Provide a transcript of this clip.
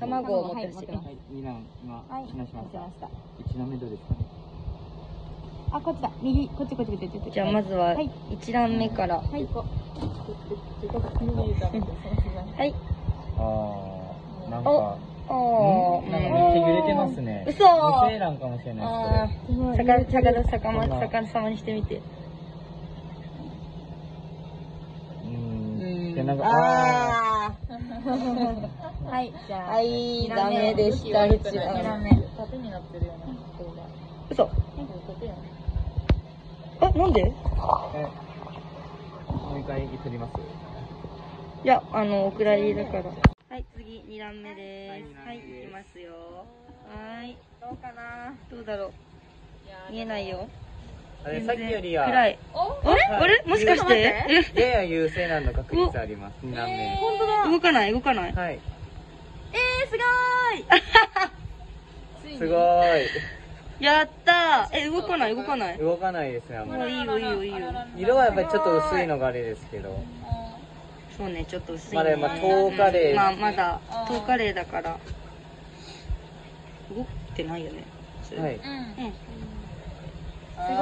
卵を持ってほし。いはい二段今、はい避難しました持ちま。した。一段目どうですかね？あこっちだ。右こっちこっちこっちこっちじゃあまずははい。1段目から。ははい。い。ああ、なんおか、おんなんかめっちゃ揺れてますね。嘘。無精卵かもしれあないです、ー。逆逆さ逆まこれ逆さまにしてみて。うーん。で、うん。なんか、ああ はいじゃあーはいダメでした二1段段目縦になってるよねここが嘘。縦やねあなんで？あ、え、もう一回撮ります？いやあのお蔵入りだから。はい次2段目です。はいいきますよ。はい。どうかな？どうだろう？見えないよ。あれ、さっきよりは、暗い。あれ？あれ？もしかして？えやや優勢なの確率あります。二段目。本当だ。動かない動かない。はい。い。すごーい。やったー。え動かない？動かない？動かないですね、あんまり。もういいよいいよいいよ。色はやっぱりちょっと薄いのがあれですけど。そうねちょっと薄いまだまあ10日でうんまあまだ10日例だから。動ってないよねはい。うん。すごすごい